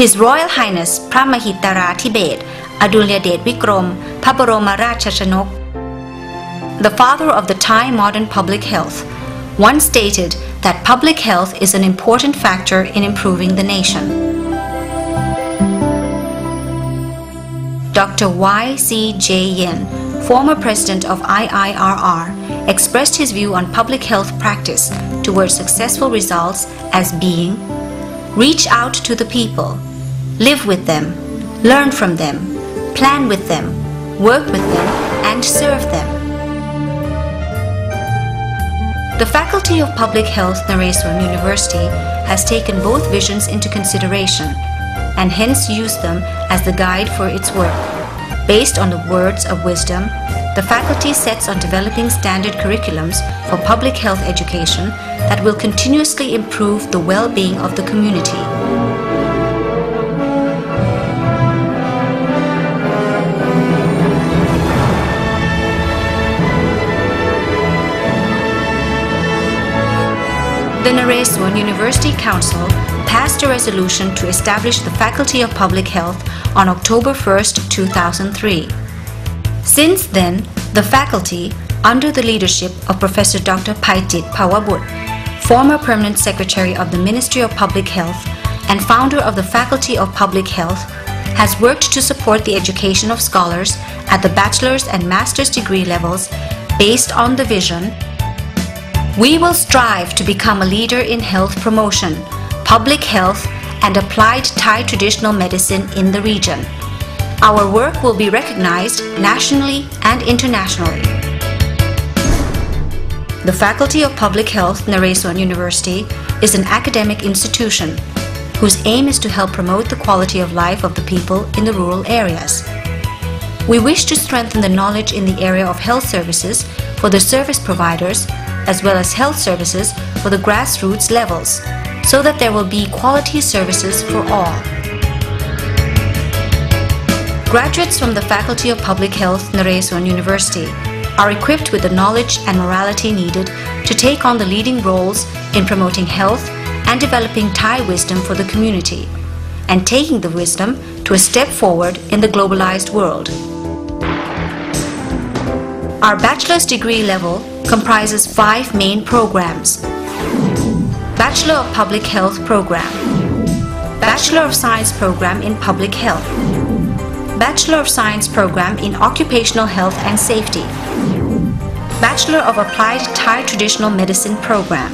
His Royal Highness pramahitara tibet adulyadevikrom paparoma พระบรมราชชนก The father of the Thai modern public health once stated that public health is an important factor in improving the nation. Dr. Y.C.J. Yen, former president of IIRR, expressed his view on public health practice towards successful results as being reach out to the people, live with them, learn from them, plan with them, work with them, and serve them. The Faculty of Public Health, Naresuan University, has taken both visions into consideration and hence used them as the guide for its work. Based on the words of wisdom, the faculty sets on developing standard curriculums for public health education that will continuously improve the well-being of the community. The Naresuan University Council passed a resolution to establish the Faculty of Public Health on October 1, 2003. Since then, the faculty, under the leadership of Professor Dr. Paitit Pawabut, former permanent secretary of the Ministry of Public Health and founder of the Faculty of Public Health, has worked to support the education of scholars at the bachelor's and master's degree levels based on the vision we will strive to become a leader in health promotion, public health, and applied Thai traditional medicine in the region. Our work will be recognized nationally and internationally. The Faculty of Public Health, Naresuan University, is an academic institution whose aim is to help promote the quality of life of the people in the rural areas. We wish to strengthen the knowledge in the area of health services for the service providers as well as health services for the grassroots levels, so that there will be quality services for all. Graduates from the Faculty of Public Health, Naresuan University, are equipped with the knowledge and morality needed to take on the leading roles in promoting health and developing Thai wisdom for the community, and taking the wisdom to a step forward in the globalized world. Our bachelor's degree level comprises five main programs. Bachelor of Public Health Program Bachelor of Science Program in Public Health Bachelor of Science Program in Occupational Health and Safety Bachelor of Applied Thai Traditional Medicine Program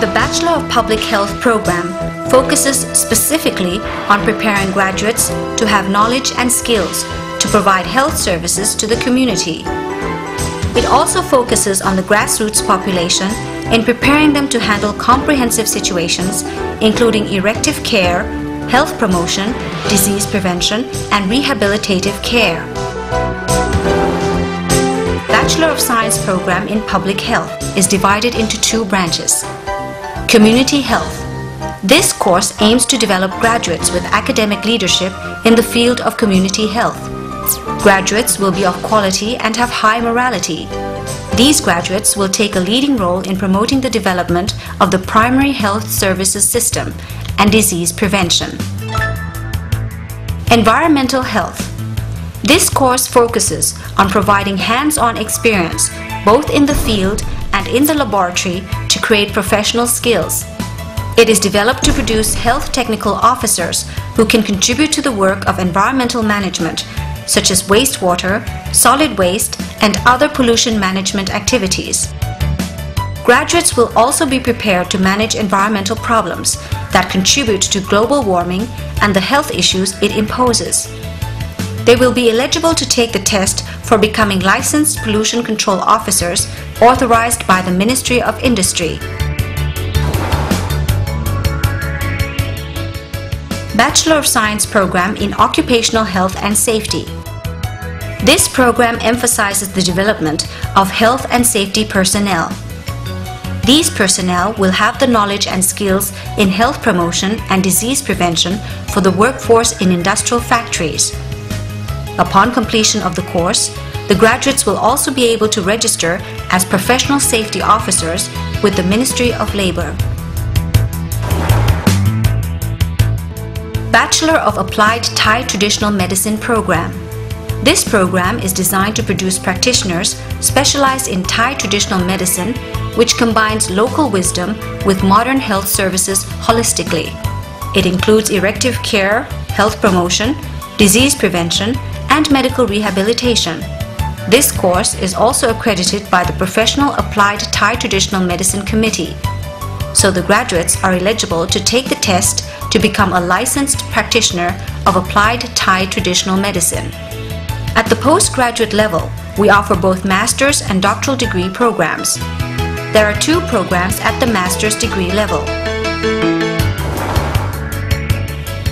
The Bachelor of Public Health Program focuses specifically on preparing graduates to have knowledge and skills to provide health services to the community. It also focuses on the grassroots population in preparing them to handle comprehensive situations, including erective care, health promotion, disease prevention, and rehabilitative care. Bachelor of Science program in Public Health is divided into two branches. Community Health. This course aims to develop graduates with academic leadership in the field of community health. Graduates will be of quality and have high morality. These graduates will take a leading role in promoting the development of the primary health services system and disease prevention. Environmental Health. This course focuses on providing hands-on experience both in the field and in the laboratory to create professional skills. It is developed to produce health technical officers who can contribute to the work of environmental management such as wastewater, solid waste, and other pollution management activities. Graduates will also be prepared to manage environmental problems that contribute to global warming and the health issues it imposes. They will be eligible to take the test for becoming licensed pollution control officers authorized by the Ministry of Industry. Bachelor of Science program in Occupational Health and Safety. This program emphasizes the development of health and safety personnel. These personnel will have the knowledge and skills in health promotion and disease prevention for the workforce in industrial factories. Upon completion of the course, the graduates will also be able to register as professional safety officers with the Ministry of Labor. Bachelor of Applied Thai Traditional Medicine program. This program is designed to produce practitioners specialized in Thai traditional medicine, which combines local wisdom with modern health services holistically. It includes erective care, health promotion, disease prevention, and medical rehabilitation. This course is also accredited by the Professional Applied Thai Traditional Medicine Committee, so the graduates are eligible to take the test to become a licensed practitioner of applied Thai traditional medicine. At the postgraduate level, we offer both master's and doctoral degree programs. There are two programs at the master's degree level.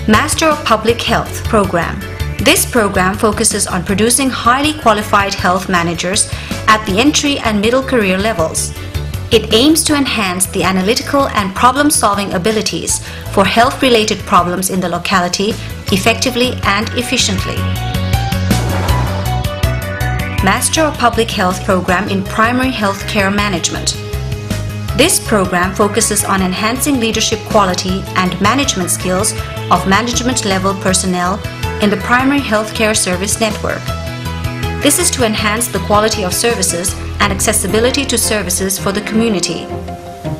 Master of Public Health program. This program focuses on producing highly qualified health managers at the entry and middle career levels. It aims to enhance the analytical and problem-solving abilities for health-related problems in the locality effectively and efficiently. Master of Public Health program in Primary Health Care Management. This program focuses on enhancing leadership quality and management skills of management level personnel in the primary healthcare service network. This is to enhance the quality of services and accessibility to services for the community.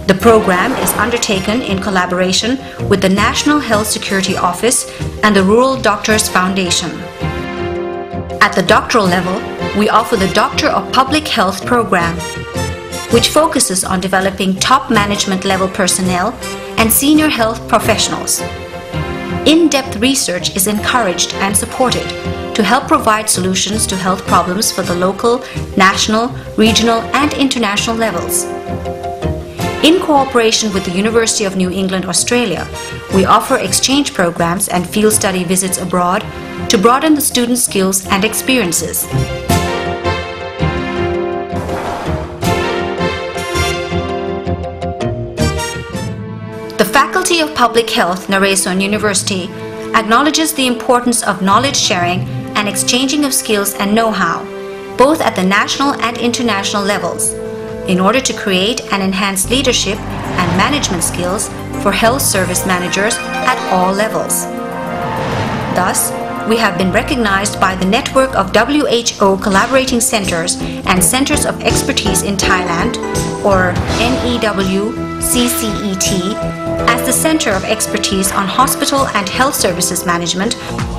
The program is undertaken in collaboration with the National Health Security Office and the Rural Doctors Foundation. At the doctoral level, we offer the Doctor of Public Health program, which focuses on developing top management level personnel and senior health professionals. In-depth research is encouraged and supported to help provide solutions to health problems for the local, national, regional, and international levels. In cooperation with the University of New England, Australia, we offer exchange programs and field study visits abroad to broaden the students' skills and experiences. The Faculty of Public Health, Naresuan University, acknowledges the importance of knowledge sharing and exchanging of skills and know-how, both at the national and international levels, in order to create and enhance leadership and management skills for health service managers at all levels. Thus, we have been recognized by the network of WHO collaborating centers and centers of expertise in Thailand, or NEW CCET, as the center of expertise on hospital and health services management,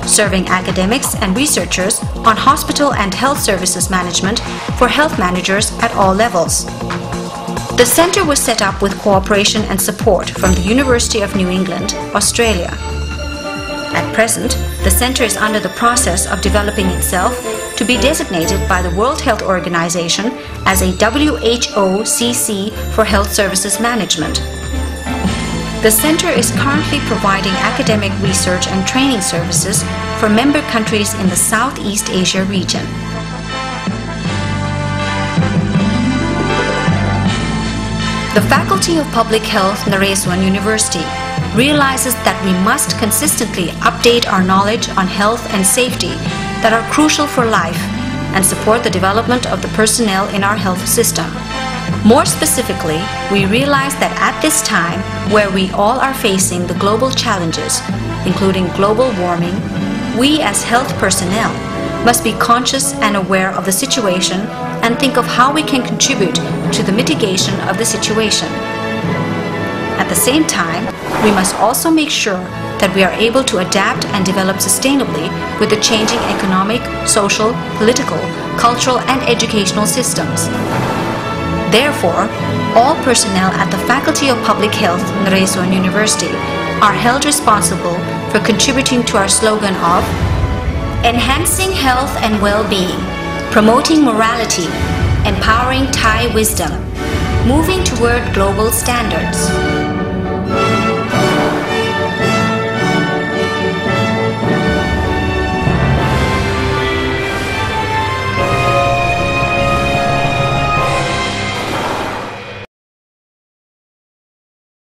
serving academics and researchers on hospital and health services management for health managers at all levels. The center was set up with cooperation and support from the University of New England, Australia. At present, the center is under the process of developing itself to be designated by the World Health Organization as a WHO CC for Health Services Management. The center is currently providing academic research and training services for member countries in the Southeast Asia region. The Faculty of Public Health, Naresuan University realizes that we must consistently update our knowledge on health and safety that are crucial for life and support the development of the personnel in our health system. More specifically, we realize that at this time, where we all are facing the global challenges, including global warming, we as health personnel must be conscious and aware of the situation and think of how we can contribute to the mitigation of the situation. At the same time, we must also make sure that we are able to adapt and develop sustainably with the changing economic, social, political, cultural, and educational systems. Therefore, all personnel at the Faculty of Public Health, Naresuan University, are held responsible for contributing to our slogan of Enhancing Health and Well-being, Promoting Morality, Empowering Thai Wisdom, Moving Toward Global Standards.